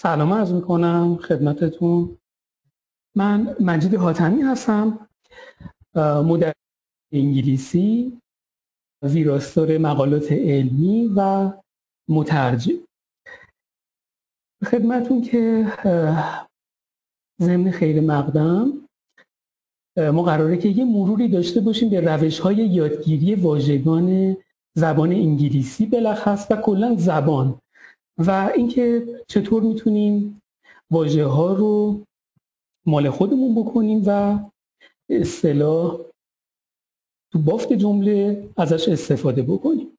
سلام عرض می‌کنم خدمتتون. من مجید حاتمی هستم مدرس انگلیسی ویراستار مقالات علمی و مترجم. خدمتون که ضمن خیر مقدم ما قراره که یه مروری داشته باشیم به روش های یادگیری واژگان زبان انگلیسی بلخص و کلا زبان. و اینکه چطور می‌تونیم واژه ها رو مال خودمون بکنیم و اصطلاح تو بافت جمله ازش استفاده بکنیم.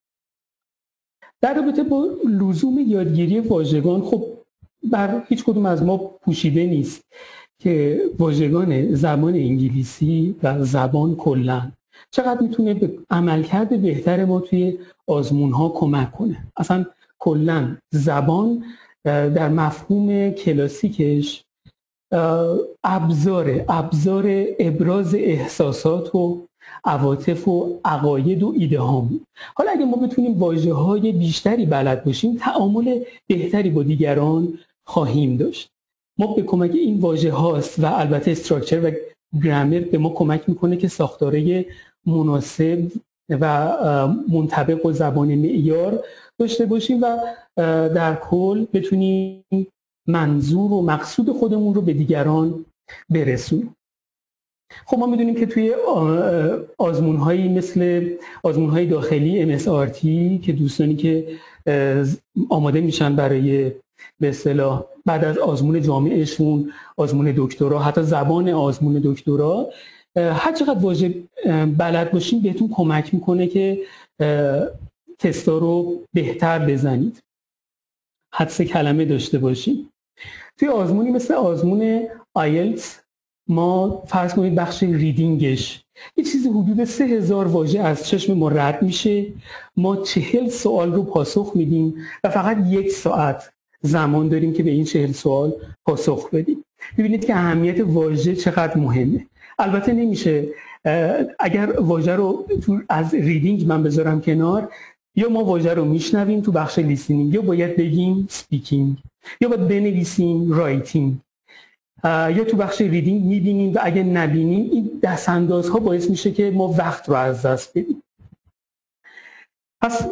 در رابطه با لزوم یادگیری واژگان خب بر هیچ کدوم از ما پوشیده نیست که واژگان زبان انگلیسی و زبان کلا چقدر می‌تونه به عملکرد بهتر ما توی آزمون ها کمک کنه. اصلا کلا زبان در مفهوم کلاسیکش ابزار ابزار ابراز احساسات و عواطف و عقاید و ایده هامون حالا اگه ما بتونیم واجه های بیشتری بلد باشیم تعامل بهتری با دیگران خواهیم داشت. ما به کمک این واژه هاست و البته استراکچر و گرامر به ما کمک می‌کنه که ساختاره مناسب و منطبق و زبان معیار داشته باشیم و در کل بتونیم منظور و مقصود خودمون رو به دیگران برسونیم. خب ما می‌دونیم که توی آزمون هایی مثل آزمون های داخلی MSRT که دوستانی که آماده میشن برای به اصطلاح بعد از آزمون جامعهشون آزمون دکترا حتی زبان آزمون دکترا هر چقدر واژه بلد باشین بهتون کمک می‌کنه که تستا رو بهتر بزنید. حدس کلمه داشته باشیم توی آزمونی مثل آزمون آیلتس ما فرض کنید بخش ریدینگش یه چیزی حدود سه هزار واژه از چشم ما رد میشه. ما چهل سوال رو پاسخ میدیم و فقط یک ساعت زمان داریم که به این چهل سوال پاسخ بدیم. ببینید که اهمیت واژه چقدر مهمه. البته نمیشه. اگر واژه رو از reading من بذارم کنار یا ما واژه رو میشنویم تو بخش listening یا باید بگیم speaking یا باید بنویسیم writing یا تو بخش reading می‌بینیم و اگر نبینیم این تست ها باعث میشه که ما وقت رو از دست بدیم. پس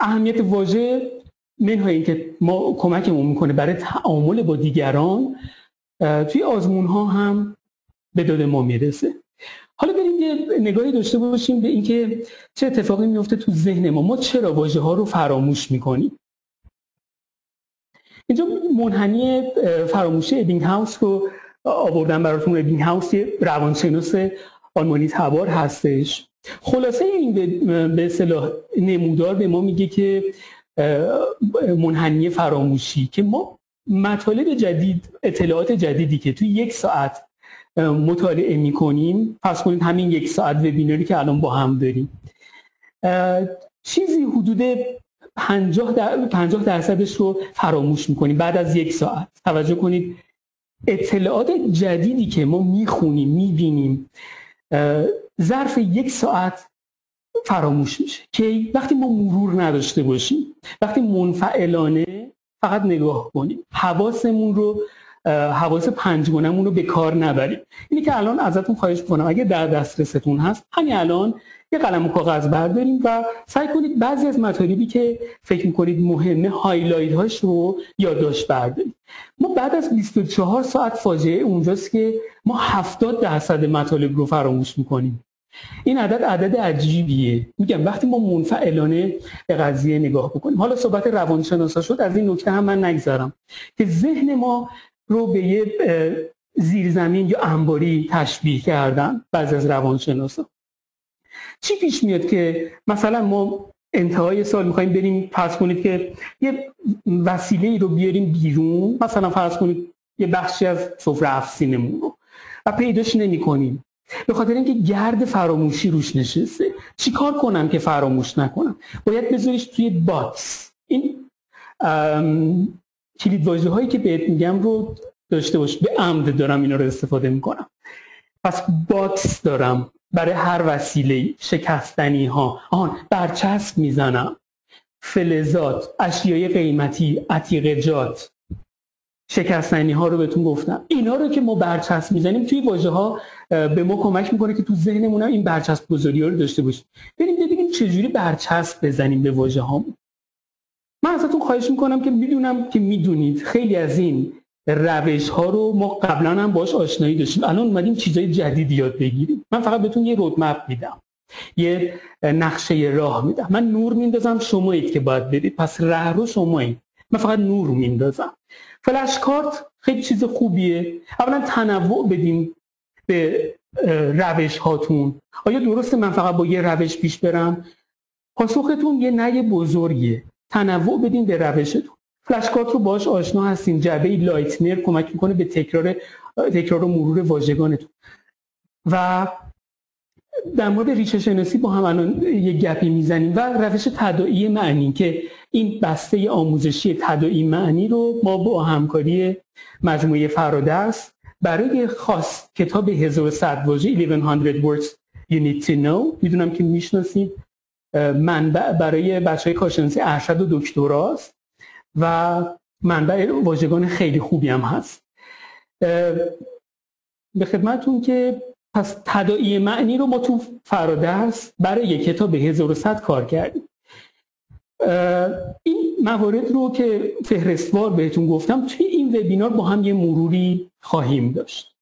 اهمیت واژه منهای اینکه ما کمکمون می‌کنه برای تعامل با دیگران. توی آزمون ها هم به داد ما می‌رسه. حالا بریم یه نگاهی داشته باشیم به اینکه چه اتفاقی میفته تو ذهن ما. ما چرا واژه ها رو فراموش می‌کنیم؟ اینجا منحنی فراموشی ابینگ هاوس رو آوردن براتون. ابینگ هاوس یه روانشناس آلمانی تبار هستش. خلاصه این به اصطلاح نمودار به ما میگه که منحنی فراموشی که ما مطالب جدید اطلاعات جدیدی که توی یک ساعت مطالعه می‌کنیم. پس کنید همین یک ساعت وبیناری که الان با هم داریم. چیزی حدود 50 در... درصدش رو فراموش می‌کنیم بعد از یک ساعت. توجه کنید اطلاعات جدیدی که ما می‌خونیم می‌بینیم ظرف یک ساعت فراموش میشه که وقتی ما مرور نداشته باشیم وقتی منفعلانه فقط نگاه کنیم حواسمون رو حواس پنجگانمون رو به کار نبریم. اینی که الان ازتون خواهش کنم اگه در دسترستون هست همین الان یه قلم و کاغذ برداریم و سعی کنید بعضی از مطالبی که فکر می‌کنید مهمه هایلایت هاش رو یادداشت بردارید. ما بعد از 24 ساعت فاجعه اونجاست که ما 70 درصد مطالب رو فراموش می‌کنیم. این عدد عدد عجیبیه. میگم وقتی ما منفعلانه به قضیه نگاه بکنیم. حالا صحبت روانشناسا شد از این نکته هم من نگذارم که ذهن ما رو به یه زیرزمین یا انباری تشبیه کردن بعضی از روانشناسا. چی پیش میاد که مثلا ما انتهای سال می‌خوایم بریم فرض کنید که یه وسیله ای رو بیاریم بیرون مثلا فرض کنید یه بخشی از سفره افسینمون رو و پیداش نمی کنیم به خاطر اینکه گرد فراموشی روش نشسته. چیکار کنم که فراموش نکنم؟ باید بذاریش توی box. این کلید واژه هایی که بهت میگم رو داشته باش. به عمد دارم اینا رو استفاده می‌کنم. پس box دارم. برای هر وسیله شکستنی ها آن برچسب می‌زنم. فلزات اشیای قیمتی عتیقجات شکستنی ها رو بهتون گفتم. اینا رو که ما برچسب می‌زنیم توی واژه ها به ما کمک می‌کنه که تو ذهنمون این برچسب گذاری رو داشته باشیم. بریم ببینیم چجوری برچسب بزنیم به واژه ها من ازتون خواهش می‌کنم که می‌دونم که می‌دونید. خیلی از این روش ها رو ما قبلا هم باش آشنایی داشتیم. الان اومدیم چیزای جدید یاد بگیریم. من فقط بهتون یه رودمپ میدم. یه نقشه راه میدم. من نور میندازم شمایید که باید برید. پس ره رو شمایید. من فقط نور میندازم. flash card خیلی چیز خوبیه. اولا تنوع بدین به روش هاتون آیا درسته من فقط با یه روش پیش برم؟ پاسختون یه نه بزرگیه. تنوع بدین به روشتون. فلش رو باش آشنا هستین. جعبه لایتنر کمک می‌کنه به تکرار تکرار و مرور واژگانتون. و در مورد ریشه شناسی با هم الان یه گپی می‌زنیم و روش تداعی معنی که این بسته آموزشی تداعی معنی رو ما با همکاری مجموعه فرادرس برای خاص کتاب 1100 واژه 1100 words you need to know. می‌دونم که می‌شناسید منبع برای بچه های کارشناسی ارشد و دکتراست و منبع واژگان خیلی خوبی هم هست. به خدمتون که پس تدائی معنی رو ما تو فرادرس برای کتاب 1100 کار کردیم. این موارد رو که فهرستوار بهتون گفتم توی این وبینار با هم یه مروری خواهیم داشت.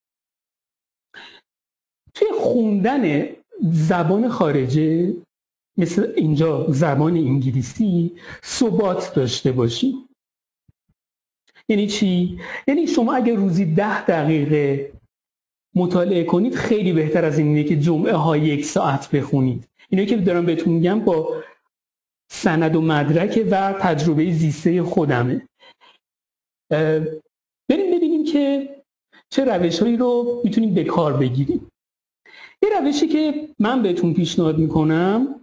توی خوندن زبان خارجه مثل اینجا زبان انگلیسی ثبات داشته باشیم. یعنی چی؟ یعنی شما اگر روزی ده دقیقه مطالعه کنید خیلی بهتر از اینه که جمعه ها یک ساعت بخونید. اینه که دارم بهتون میگم با سند و مدرک و تجربه زیسته خودمه. بریم ببینیم که چه روش هایی رو می‌تونیم به کار بگیریم. یه روشی که من بهتون پیشنهاد می‌کنم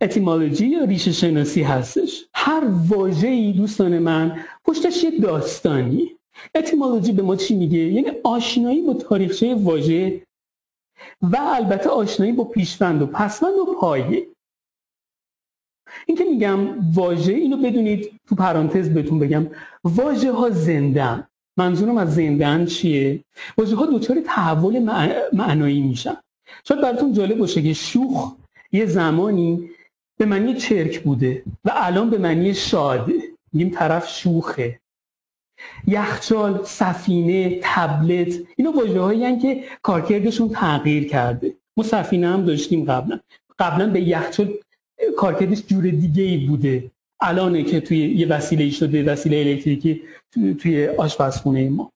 اتیمالوجی یا ریشه شناسی هستش. هر واژه‌ای دوستان من پشتش یه داستانی. اتیمولوژی به ما چی میگه؟ یعنی آشنایی با تاریخچه واژه و البته آشنایی با پیشوند و پسوند و پایه. این که میگم واژه اینو بدونید تو پرانتز بهتون بگم. واژه ها زندن منظورم از زندن چیه؟ واژه ها دچار تحول معنایی میشن. شاید براتون جالب باشه که شوخ یه زمانی به معنی چرک بوده و الان به معنی شاده میگیم طرف شوخه. یخچال، سفینه، تبلت اینا واژه هایی که کارکردشون تغییر کرده. ما سفینه هم داشتیم قبلا. قبلا به یخچال کارکردش جور دیگه ای بوده. الانه که توی یه وسیله شده وسیله الکتریکی توی آشپزخونه ما.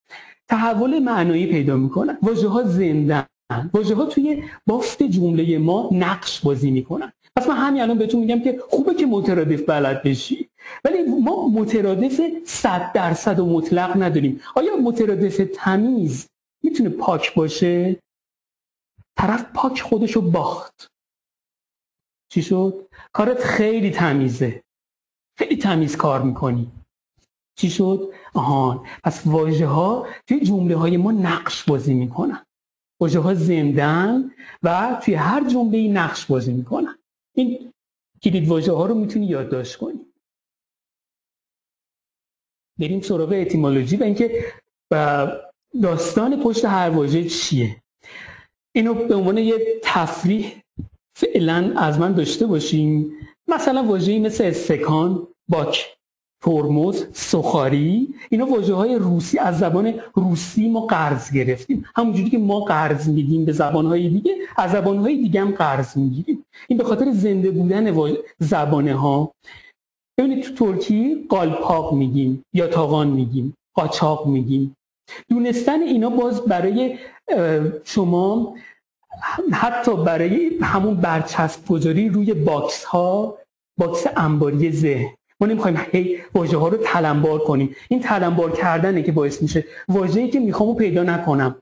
تحول معنایی پیدا می‌کنن واژه ها زندن. واژه ها توی بافت جمله ما نقش بازی می‌کنن. پس من همین الان بهتون میگم که خوبه که مترادف بلد بشی. ولی ما مترادف صد درصد و مطلق نداریم. آیا مترادف تمیز می‌تونه پاک باشه؟ طرف پاک خودشو باخت. چی شد؟ کارت خیلی تمیزه. خیلی تمیز کار می‌کنی. چی شد؟ آهان. پس واژه ها توی جمله های ما نقش بازی می‌کنن. واژه ها زندن و توی هر جمله نقش بازی می‌کنن. این کلید واژه ها رو می‌تونی یادداشت کنی. بریم سراغ اتیمولوژی و اینکه داستان پشت هر واژه چیه. اینو به عنوان یه تفریح فعلا از من داشته باشیم مثلا واژه‌ای مثل استکان باک. ترمز سخاری اینا واژه های روسی از زبان روسی ما قرض گرفتیم. همونجوری که ما قرض میدیم به زبان های دیگه از زبان های دیگه هم قرض می‌گیریم. این به خاطر زنده بودن زبانه ها ببینید تو ترکی قالپاق میگیم یاتاغان میگیم قاچاق میگیم. دونستن اینا باز برای شما حتی برای همون برچسب گذاری روی box ها box انباری ذهن. ما نمی‌خوایم هی واژه ها رو تلمبار کنیم. این تلمبار کردنه که باعث میشه واژه‌ای که میخوامو پیدا نکنم.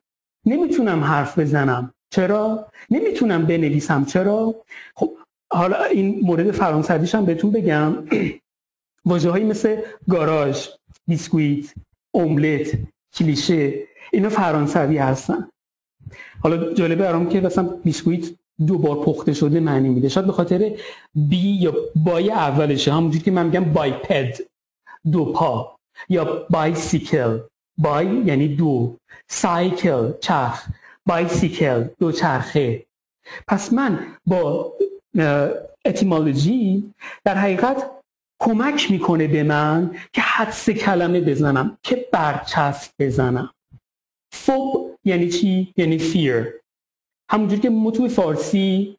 نمی‌تونم حرف بزنم. چرا؟ نمی‌تونم بنویسم. چرا؟ خب حالا این مورد فرانسویش هم بهتون بگم. واژه هایی مثل گاراژ بیسکویت املت کلیشه اینا فرانسوی هستن. حالا جالبه برام که مثلا بیسکویت دو بار پخته شده معنی میده. شاید به خاطر bi یا bi اولشه. همونجوری که من میگم biped دو پا. یا bicycle bi یعنی دو. cycle چرخ. bicycle دو چرخه. پس من با etymology در حقیقت کمک می‌کنه به من که حدس کلمه بزنم که برچسب بزنم. phob یعنی چی؟ یعنی fear همونجور که ما فارسی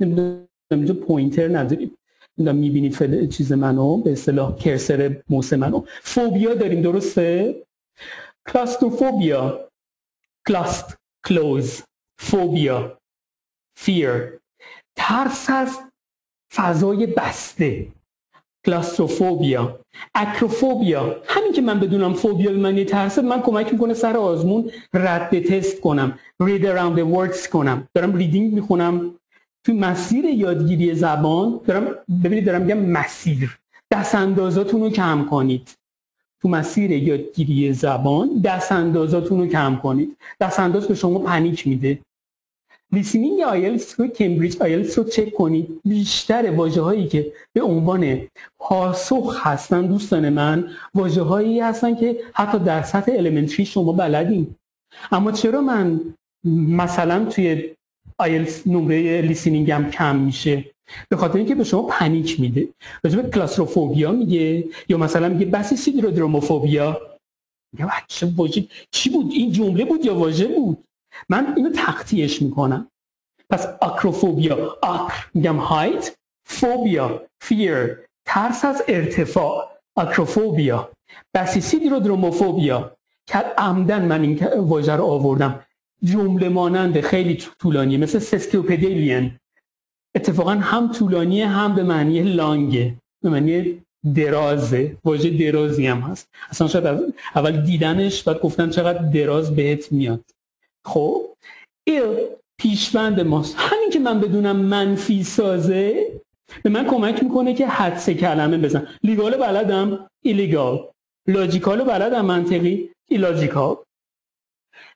نمی‌دونم pointer نداریم. می‌بینید چیز منو به اصطلاح cursor موس منو. فوبیا داریم درسته؟ Claustrophobia. claust close. phobia. fear. ترس از فضای بسته. Claustrophobia acrophobia. همین که من بدونم phobia به معنی ترسه من کمک می‌کنه سر آزمون رد تست کنم read around the words کنم. دارم reading می‌خونم. تو مسیر یادگیری زبان دارم ببینید دارم میگم مسیر. دست اندازاتون رو کم کنید. تو مسیر یادگیری زبان دست اندازاتون رو کم کنید. دست انداز به شما panic میده. listening آیلتس رو کمبریج آیلتس رو چک کنید. بیشتر واژه هایی که به عنوان پاسخ هستن دوستان من واژه هایی هستن که حتی در سطح elementary شما بلدین. اما چرا من مثلا توی آیلتس نمره listening هم کم میشه؟ به خاطر اینکه به شما panic میده. راجع به claustrophobia میگه یا مثلا میگه bathysiderodromophobia. میگه چه واژه چی بود؟ این جمله بود یا واژه بود؟ من اینو تقطیعش می‌کنم. پس acrophobia acro میگم height phobia fear ترس از ارتفاع acrophobia bathysiderodromophobia که عمدن من این واژه رو آوردم. جمله مانند خیلی طولانی مثل sesquipedalian اتفاقا هم طولانی هم به معنی long ه. به معنی درازه. واژه درازی هم هست. اصلا شاید اول دیدنش بعد گفتن چقدر دراز بهت میاد. خب؟ il پیشوند ماست. همین که من بدونم منفی سازه به من کمک می‌کنه که حدس کلمه بزنم. legal بلدم؟ illegal logical بلدم؟ منطقی. illogical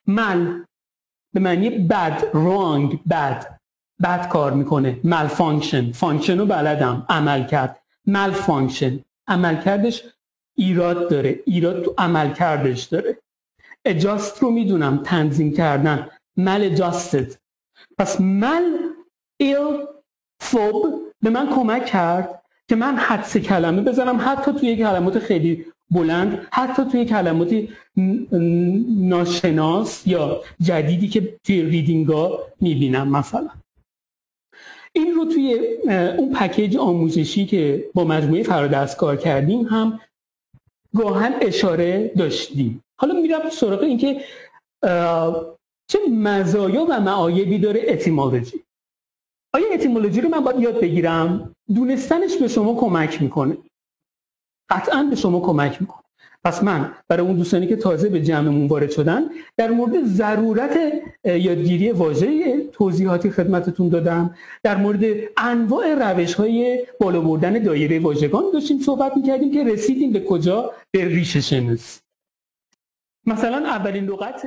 mal به معنی بد wrong بد بد کار می‌کنه. malfunction function رو بلدم. عمل کرد malfunction عمل کردش ایراد داره. ایراد تو عمل کردش داره. adjust رو می‌دونم تنظیم کردن. maladjusted پس mal il phob به من کمک کرد که من حدس کلمه بزنم. حتی توی کلمات خیلی بلند حتی توی کلماتی ناشناس یا جدیدی که توی ریدینگا می‌بینم مثلا. این رو توی اون پکیج آموزشی که با مجموعه فرادست کار کردیم هم گاهن اشاره داشتیم حالا میرم سراغ اینکه چه مزایا و معایبی داره اتیمولوژی آیا اتیمولوژی رو من باید یاد بگیرم؟ دونستنش به شما کمک می‌کنه. قطعا به شما کمک می‌کنه. پس من برای اون دوستانی که تازه به جمعمون وارد شدن در مورد ضرورت یادگیری واژه توضیحاتی خدمتتون دادم. در مورد انواع روش های بالا بردن دایره واژگان داشتیم صحبت می‌کردیم که رسیدیم به کجا؟ به ریشه شناسی مثلا اولین لغت